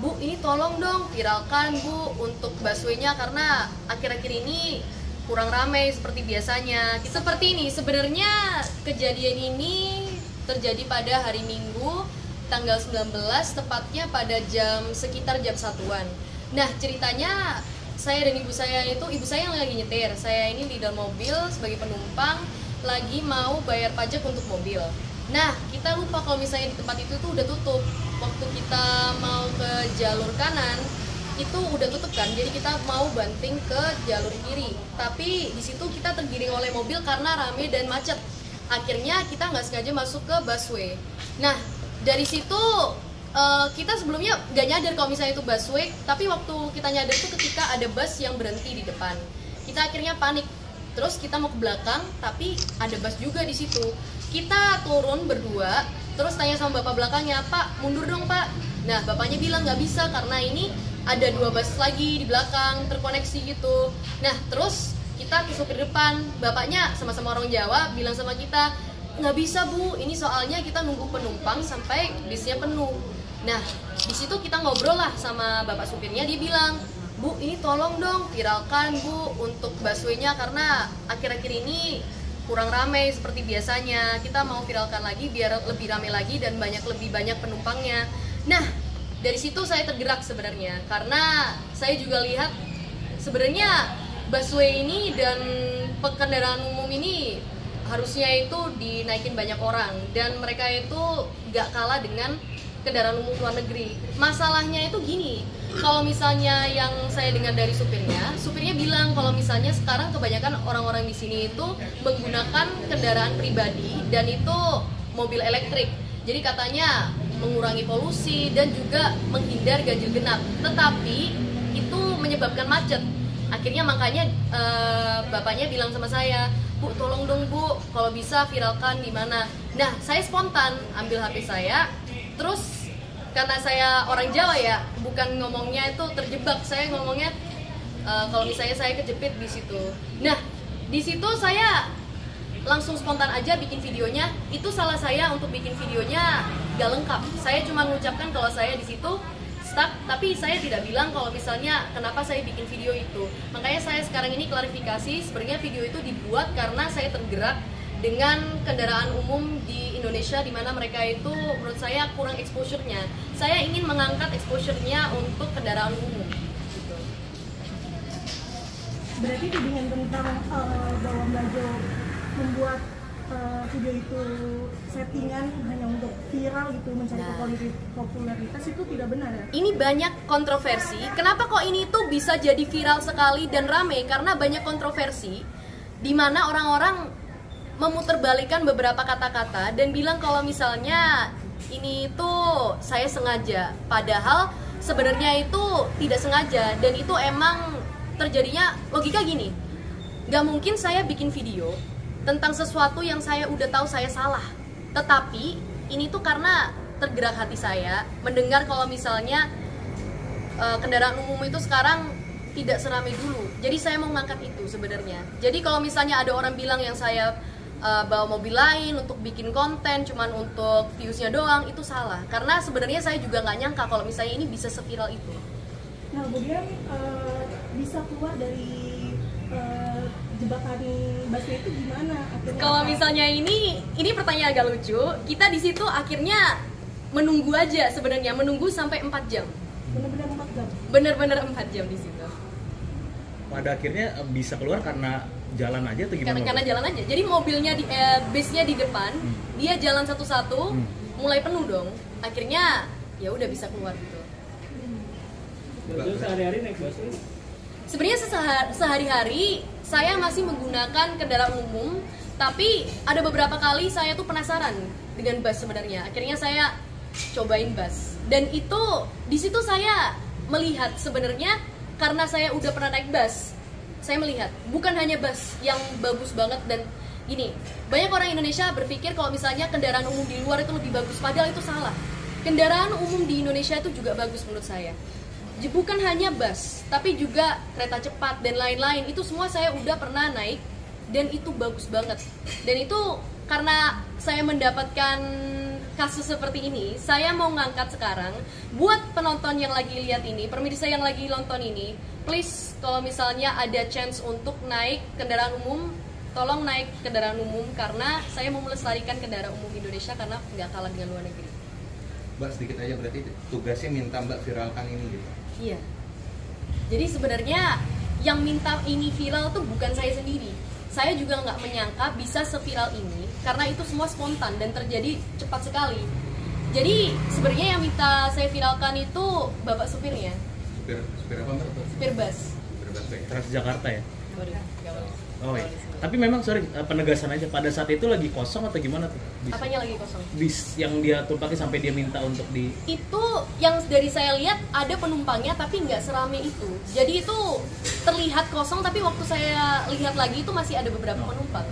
Bu, ini tolong dong viralkan Bu untuk busway-nya karena akhir-akhir ini kurang ramai seperti biasanya. Seperti ini, sebenarnya kejadian ini terjadi pada hari Minggu tanggal 19 tepatnya pada jam sekitar jam satuan. Nah, ceritanya saya dan ibu saya itu ibu saya yang lagi nyetir. Saya ini di dalam mobil sebagai penumpang lagi mau bayar pajak untuk mobil. Nah, kita lupa kalau misalnya di tempat itu tuh udah tutup. Waktu kita mau ke jalur kanan, itu udah tutup kan, jadi kita mau banting ke jalur kiri. Tapi di situ kita tergiring oleh mobil karena rame dan macet. Akhirnya kita nggak sengaja masuk ke busway. Nah, dari situ eh, kita sebelumnya nggak nyadar kalau misalnya itu busway, tapi waktu kita nyadar itu ketika ada bus yang berhenti di depan. Kita akhirnya panik terus kita mau ke belakang tapi ada bus juga di situ kita turun berdua terus tanya sama bapak belakangnya pak mundur dong pak. Nah bapaknya bilang nggak bisa karena ini ada dua bus lagi di belakang terkoneksi gitu. Nah terus kita ke supir depan. Bapaknya sama-sama orang Jawa bilang sama kita nggak bisa bu. Ini soalnya kita nunggu penumpang sampai bisnya penuh. Nah di situ kita ngobrol lah sama bapak supirnya. Dia bilang Bu, ini tolong dong viralkan Bu untuk busway-nya karena akhir-akhir ini kurang ramai seperti biasanya. Kita mau viralkan lagi biar lebih ramai lagi dan banyak lebih banyak penumpangnya. Nah, dari situ saya tergerak sebenarnya karena saya juga lihat sebenarnya busway ini dan kendaraan umum ini harusnya itu dinaikin banyak orang dan mereka itu gak kalah dengan kendaraan umum luar negeri. Masalahnya itu gini, kalau misalnya yang saya dengar dari supirnya, supirnya bilang kalau misalnya sekarang kebanyakan orang-orang di sini itu menggunakan kendaraan pribadi dan itu mobil elektrik. Jadi katanya mengurangi polusi dan juga menghindar ganjil genap. Tetapi itu menyebabkan macet. Akhirnya makanya eh, bapaknya bilang sama saya, Bu, tolong dong Bu, kalau bisa viralkan di mana. Nah, saya spontan ambil HP saya, terus karena saya orang Jawa ya bukan ngomongnya itu terjebak. Saya ngomongnya uh, kalau misalnya saya kejepit di situ. Nah di situ saya langsung spontan aja bikin videonya. Itu salah saya untuk bikin videonya gak lengkap. Saya cuma mengucapkan kalau saya di situ stuck tapi saya tidak bilang kalau misalnya kenapa saya bikin video itu. Makanya saya sekarang ini klarifikasi sebenarnya video itu dibuat karena saya tergerak dengan kendaraan umum di Indonesia di mana mereka itu menurut saya kurang exposure-nya. Saya ingin mengangkat exposure-nya untuk kendaraan umum. Gitu. Berarti tudingan tentang uh, bahwa Mbak Jo membuat uh, video itu settingan hanya untuk viral gitu mencari Nah. popularitas, popularitas itu tidak benar ya? Ini banyak kontroversi. Kenapa kok ini tuh bisa jadi viral sekali dan rame? Karena banyak kontroversi di mana orang-orang memutarbalikkan beberapa kata-kata dan bilang kalau misalnya ini tuh saya sengaja. Padahal sebenarnya itu tidak sengaja dan itu emang terjadinya logika gini. Gak mungkin saya bikin video tentang sesuatu yang saya udah tahu saya salah. Tetapi ini tuh karena tergerak hati saya mendengar kalau misalnya eh, kendaraan umum itu sekarang tidak seramai dulu. Jadi saya mau ngangkat itu sebenarnya. Jadi kalau misalnya ada orang bilang yang saya eh, bawa mobil lain untuk bikin konten cuman untuk viewsnya doang itu salah. Karena sebenarnya saya juga nggak nyangka kalau misalnya ini bisa seviral itu. Nah kemudian uh, bisa keluar dari uh, jebakan busway itu gimana? Akhirnya Kalau apa? misalnya ini, ini pertanyaan agak lucu. Kita di situ akhirnya menunggu aja sebenarnya, menunggu sampai 4 jam. benar-benar empat jam. Bener-bener 4 jam di situ. pada akhirnya bisa keluar karena jalan aja atau gimana? Karena, karena jalan aja. Jadi mobilnya di eh, busnya di depan, Hmm. dia jalan satu-satu, Hmm. mulai penuh dong. Akhirnya ya udah bisa keluar gitu. Sehari-hari naik busway. Sebenarnya sehari-hari saya masih menggunakan kendaraan umum, tapi ada beberapa kali saya tuh penasaran dengan bus sebenarnya. Akhirnya saya cobain bus. Dan itu di situ saya melihat sebenarnya karena saya udah pernah naik bus, saya melihat bukan hanya bus yang bagus banget dan gini. Banyak orang Indonesia berpikir kalau misalnya kendaraan umum di luar itu lebih bagus, padahal itu salah. Kendaraan umum di Indonesia itu juga bagus menurut saya bukan hanya bus, tapi juga kereta cepat dan lain-lain. Itu semua saya udah pernah naik dan itu bagus banget. Dan itu karena saya mendapatkan kasus seperti ini, saya mau ngangkat sekarang buat penonton yang lagi lihat ini, pemirsa yang lagi nonton ini, please kalau misalnya ada chance untuk naik kendaraan umum, tolong naik kendaraan umum karena saya mau melestarikan kendaraan umum Indonesia karena nggak kalah dengan luar negeri. Mbak sedikit aja berarti tugasnya minta Mbak viralkan ini gitu. Iya. Jadi sebenarnya yang minta ini viral tuh bukan saya sendiri. Saya juga nggak menyangka bisa seviral ini karena itu semua spontan dan terjadi cepat sekali. Jadi sebenarnya yang minta saya viralkan itu bapak supirnya, Supir supir apa Mbak? supir bus. Supir busway. Transjakarta ya oh iya tapi memang sorry eh, penegasan aja pada saat itu lagi kosong atau gimana tuh bis, Apanya lagi kosong? bis yang dia tumpaki sampai dia minta untuk di Itu yang dari saya lihat ada penumpangnya tapi nggak serame itu. Jadi itu terlihat kosong tapi waktu saya lihat lagi itu masih ada beberapa penumpang.